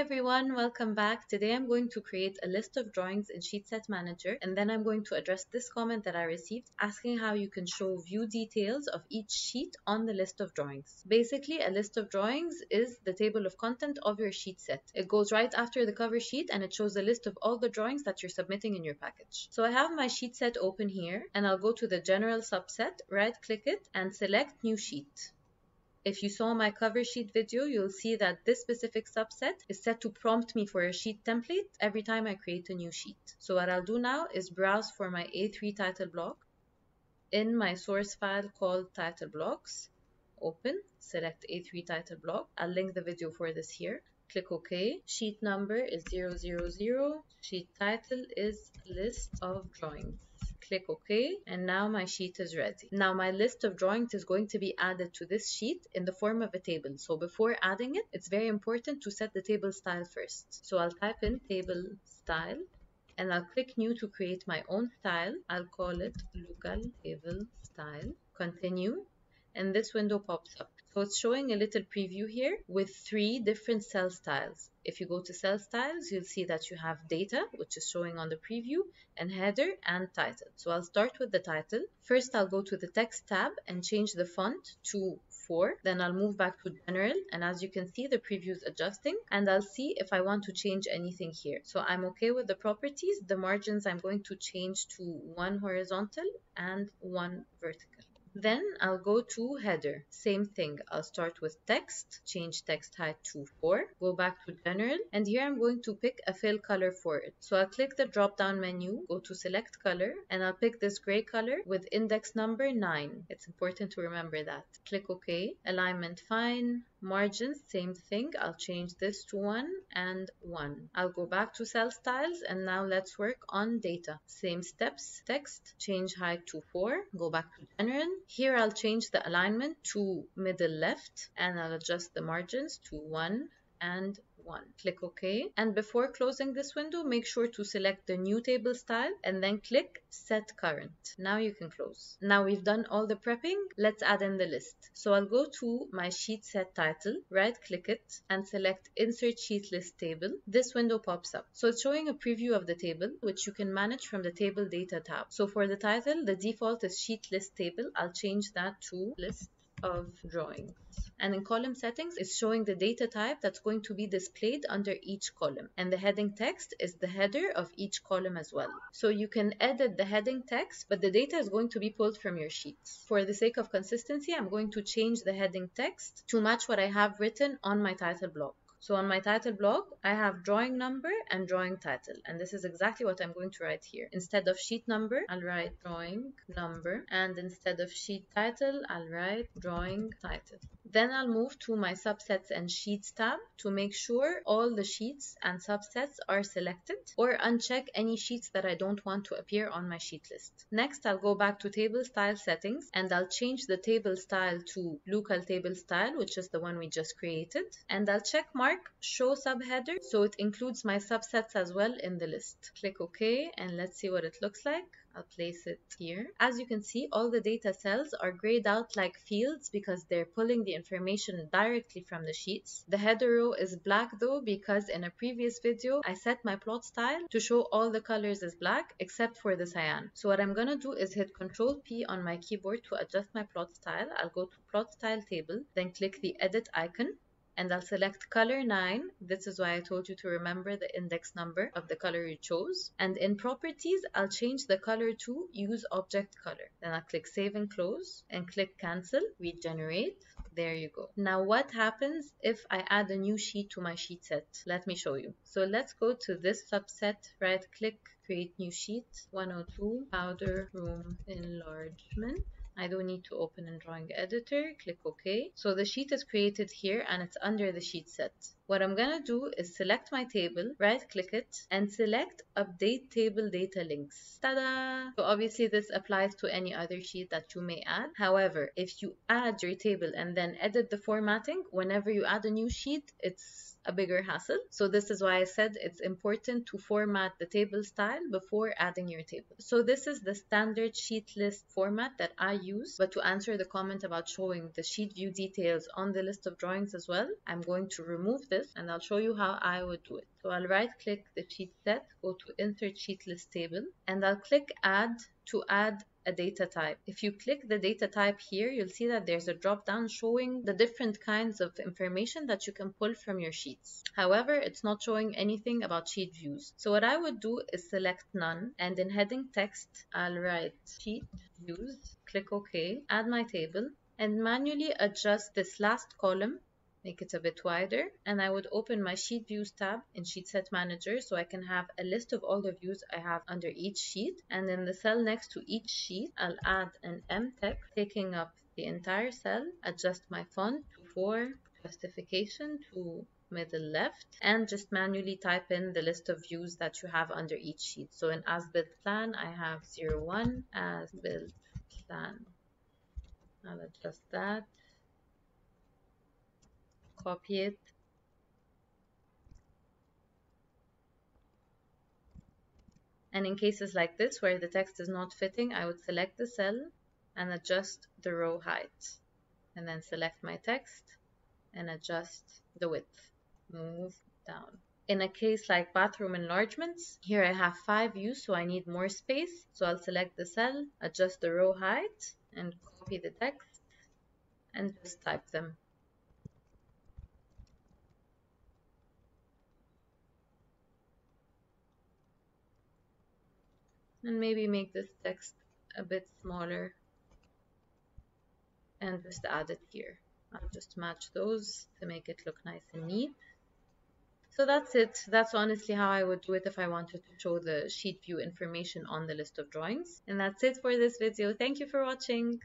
everyone, welcome back. Today I'm going to create a list of drawings in Sheetset Manager and then I'm going to address this comment that I received asking how you can show view details of each sheet on the list of drawings. Basically, a list of drawings is the table of content of your sheet set. It goes right after the cover sheet and it shows a list of all the drawings that you're submitting in your package. So I have my sheet set open here and I'll go to the general subset, right click it and select new sheet. If you saw my cover sheet video, you'll see that this specific subset is set to prompt me for a sheet template every time I create a new sheet. So what I'll do now is browse for my A3 title block. In my source file called title blocks, open, select A3 title block. I'll link the video for this here. Click OK. Sheet number is 000. Sheet title is list of drawings click OK and now my sheet is ready. Now my list of drawings is going to be added to this sheet in the form of a table. So before adding it, it's very important to set the table style first. So I'll type in table style and I'll click new to create my own style. I'll call it local table style. Continue and this window pops up. So it's showing a little preview here with three different cell styles. If you go to cell styles, you'll see that you have data, which is showing on the preview, and header and title. So I'll start with the title. First, I'll go to the text tab and change the font to 4. Then I'll move back to general. And as you can see, the preview is adjusting. And I'll see if I want to change anything here. So I'm okay with the properties. The margins I'm going to change to one horizontal and one vertical. Then I'll go to header. Same thing. I'll start with text, change text height to 4, go back to general, and here I'm going to pick a fill color for it. So I'll click the drop down menu, go to select color, and I'll pick this gray color with index number 9. It's important to remember that. Click OK. Alignment fine. Margins, same thing. I'll change this to 1 and 1. I'll go back to cell styles and now let's work on data. Same steps. Text, change height to 4, go back to general. Here I'll change the alignment to middle left and I'll adjust the margins to 1 and 1. Click OK. And before closing this window, make sure to select the new table style and then click Set Current. Now you can close. Now we've done all the prepping. Let's add in the list. So I'll go to my sheet set title, right click it and select Insert Sheet List Table. This window pops up. So it's showing a preview of the table, which you can manage from the Table Data tab. So for the title, the default is Sheet List Table. I'll change that to List of drawings. And in column settings, it's showing the data type that's going to be displayed under each column. And the heading text is the header of each column as well. So you can edit the heading text, but the data is going to be pulled from your sheets. For the sake of consistency, I'm going to change the heading text to match what I have written on my title block. So on my title block, I have drawing number and drawing title. And this is exactly what I'm going to write here. Instead of sheet number, I'll write drawing number. And instead of sheet title, I'll write drawing title. Then I'll move to my subsets and sheets tab to make sure all the sheets and subsets are selected or uncheck any sheets that I don't want to appear on my sheet list. Next, I'll go back to table style settings and I'll change the table style to local table style, which is the one we just created. And I'll check mark show subheader so it includes my subsets as well in the list. Click OK and let's see what it looks like. I'll place it here. As you can see, all the data cells are grayed out like fields because they're pulling the information directly from the sheets. The header row is black though because in a previous video, I set my plot style to show all the colors as black except for the cyan. So what I'm gonna do is hit Ctrl P on my keyboard to adjust my plot style. I'll go to plot style table, then click the edit icon and I'll select color 9. This is why I told you to remember the index number of the color you chose. And in properties, I'll change the color to use object color. Then I'll click save and close and click cancel, regenerate. There you go. Now what happens if I add a new sheet to my sheet set? Let me show you. So let's go to this subset, right click, create new sheet, 102, powder room enlargement. I don't need to open in drawing editor, click OK. So the sheet is created here and it's under the sheet set. What I'm gonna do is select my table, right click it and select update table data links. Ta-da! So obviously this applies to any other sheet that you may add. However, if you add your table and then edit the formatting, whenever you add a new sheet, it's a bigger hassle. So this is why I said it's important to format the table style before adding your table. So this is the standard sheet list format that I use. But to answer the comment about showing the sheet view details on the list of drawings as well, I'm going to remove this and I'll show you how I would do it. So I'll right click the sheet set, go to insert sheet list table, and I'll click add to add a data type. If you click the data type here, you'll see that there's a drop down showing the different kinds of information that you can pull from your sheets. However, it's not showing anything about sheet views. So what I would do is select none and in heading text, I'll write sheet views, click OK, add my table and manually adjust this last column make it a bit wider. And I would open my sheet views tab in sheet set manager so I can have a list of all the views I have under each sheet. And in the cell next to each sheet I'll add an M text taking up the entire cell adjust my font to 4 justification to middle left and just manually type in the list of views that you have under each sheet. So in as built plan I have 01 as built plan. I'll adjust that copy it and in cases like this where the text is not fitting I would select the cell and adjust the row height. And then select my text and adjust the width. Move down. In a case like bathroom enlargements here I have five views so I need more space. So I'll select the cell adjust the row height and copy the text and just type them and maybe make this text a bit smaller and just add it here. I'll just match those to make it look nice and neat. So that's it. That's honestly how I would do it if I wanted to show the sheet view information on the list of drawings. And that's it for this video. Thank you for watching.